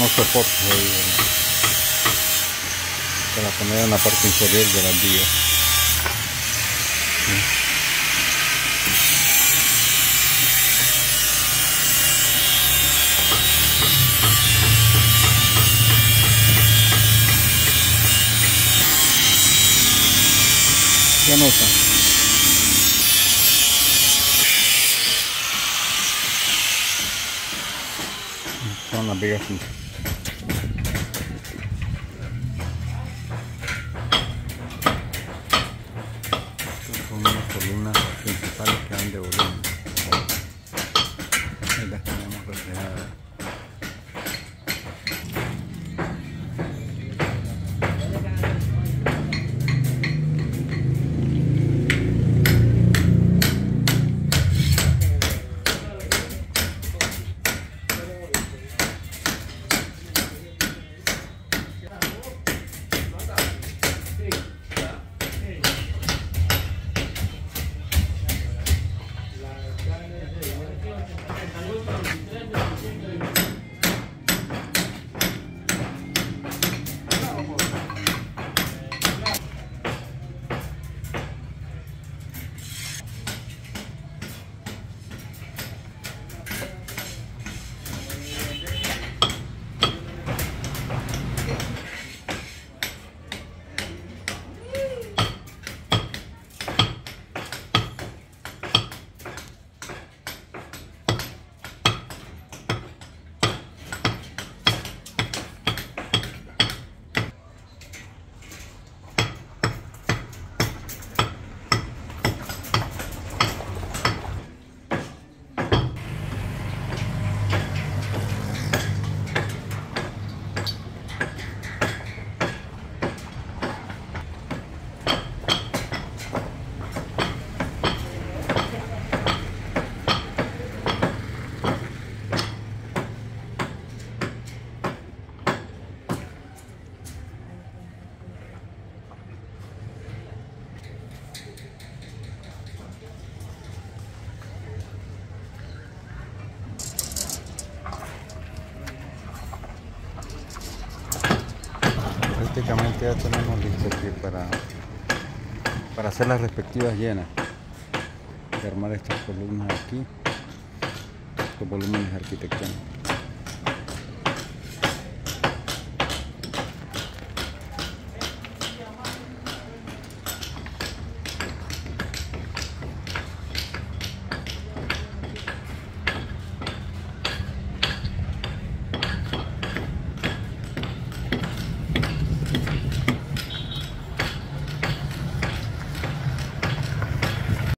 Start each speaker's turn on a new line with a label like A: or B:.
A: unos soportes ahí para poner en la parte inferior de las vías. Prácticamente ya tenemos listo aquí para, para hacer las respectivas llenas y armar estas columnas aquí, estos volúmenes arquitectónicos.